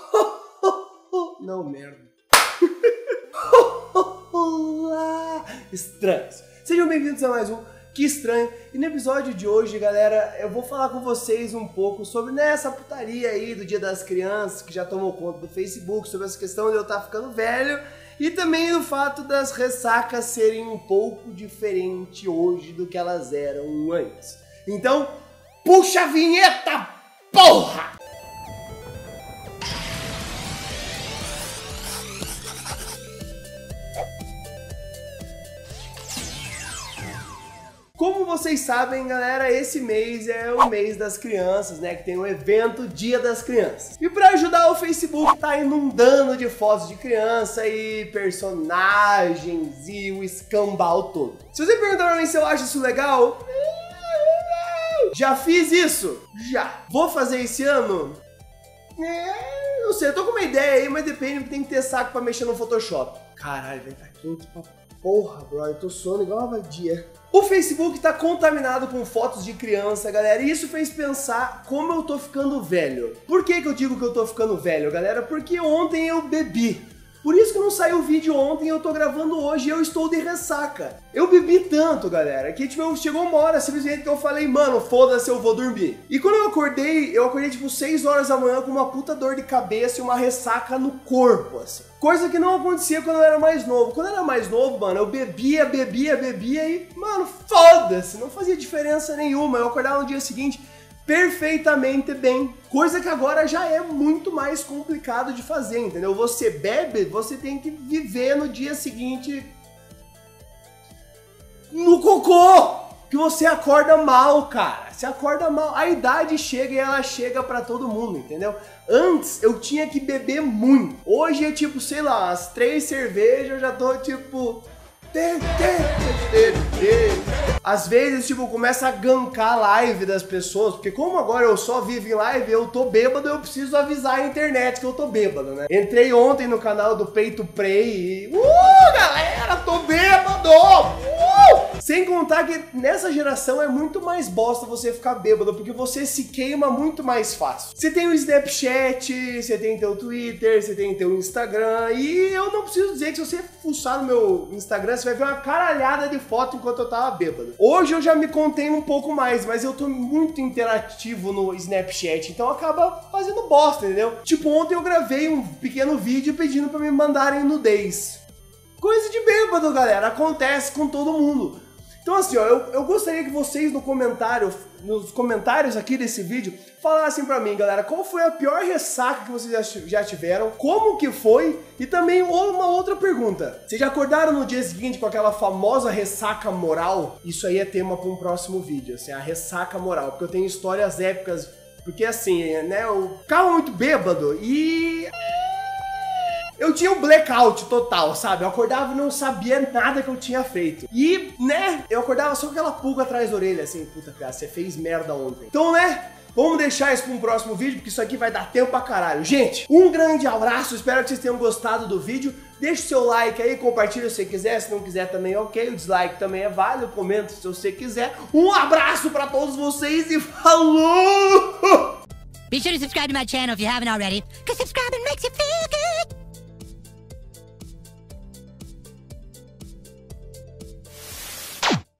Não, merda. Olá, estranhos. Sejam bem-vindos a mais um Que Estranho. E no episódio de hoje, galera, eu vou falar com vocês um pouco sobre nessa putaria aí do Dia das Crianças, que já tomou conta do Facebook, sobre essa questão de eu estar ficando velho. E também do fato das ressacas serem um pouco diferente hoje do que elas eram antes. Então, puxa a vinheta, porra! Como vocês sabem, galera, esse mês é o mês das crianças, né? Que tem o evento Dia das Crianças. E para ajudar, o Facebook tá inundando de fotos de criança e personagens e o escambau todo. Se você perguntar pra mim se eu acho isso legal, já fiz isso? Já. Vou fazer esse ano? É, não sei, eu tô com uma ideia aí, mas depende, tem que ter saco pra mexer no Photoshop. Caralho, velho, tá quente pra porra, bro. Eu tô sono igual uma vadia. O Facebook tá contaminado com fotos de criança, galera, e isso fez pensar como eu tô ficando velho. Por que que eu digo que eu tô ficando velho, galera? Porque ontem eu bebi. Por isso que não saiu o vídeo ontem, eu tô gravando hoje e eu estou de ressaca. Eu bebi tanto, galera, que tipo, chegou uma hora simplesmente que eu falei, mano, foda-se, eu vou dormir. E quando eu acordei, eu acordei tipo 6 horas da manhã com uma puta dor de cabeça e uma ressaca no corpo, assim. Coisa que não acontecia quando eu era mais novo. Quando eu era mais novo, mano, eu bebia, bebia, bebia e, mano, foda-se, não fazia diferença nenhuma. Eu acordava no dia seguinte perfeitamente bem. Coisa que agora já é muito mais complicado de fazer, entendeu? Você bebe, você tem que viver no dia seguinte no cocô! Que você acorda mal, cara. Você acorda mal. A idade chega e ela chega para todo mundo, entendeu? Antes eu tinha que beber muito. Hoje é tipo, sei lá, as três cervejas eu já tô tipo. Às vezes, tipo, começa a gankar a live das pessoas, porque como agora eu só vivo em live, eu tô bêbado, eu preciso avisar a internet que eu tô bêbado, né? Entrei ontem no canal do Peito Prey e... Uh, galera, tô bêbado! Uh! Sem contar que nessa geração é muito mais bosta você ficar bêbado, porque você se queima muito mais fácil. Você tem o Snapchat, você tem teu Twitter, você tem teu Instagram, e eu não preciso dizer que se você fuçar no meu Instagram, você vai ver uma caralhada de foto enquanto eu tava bêbado. Hoje eu já me contei um pouco mais, mas eu tô muito interativo no Snapchat, então acaba fazendo bosta, entendeu? Tipo, ontem eu gravei um pequeno vídeo pedindo para me mandarem nudez. Coisa de bêbado, galera, acontece com todo mundo. Então assim, ó, eu, eu gostaria que vocês no comentário, nos comentários aqui desse vídeo, falassem pra mim, galera, qual foi a pior ressaca que vocês já tiveram, como que foi, e também uma outra pergunta. Vocês já acordaram no dia seguinte com aquela famosa ressaca moral? Isso aí é tema para um próximo vídeo, assim, a ressaca moral, porque eu tenho histórias épicas, porque assim, né, eu ficava muito bêbado e... Eu tinha um blackout total, sabe? Eu acordava e não sabia nada que eu tinha feito. E, né, eu acordava só com aquela pulga atrás da orelha, assim, puta cara, você fez merda ontem. Então, né, Vamos deixar isso para um próximo vídeo, porque isso aqui vai dar tempo pra caralho. Gente, um grande abraço, espero que vocês tenham gostado do vídeo. Deixe seu like aí, compartilha se você quiser, se não quiser também ok. O dislike também é válido, comenta se você quiser. Um abraço para todos vocês e falou! Be sure to subscribe to my channel if you haven't already, because subscribing makes you feel good.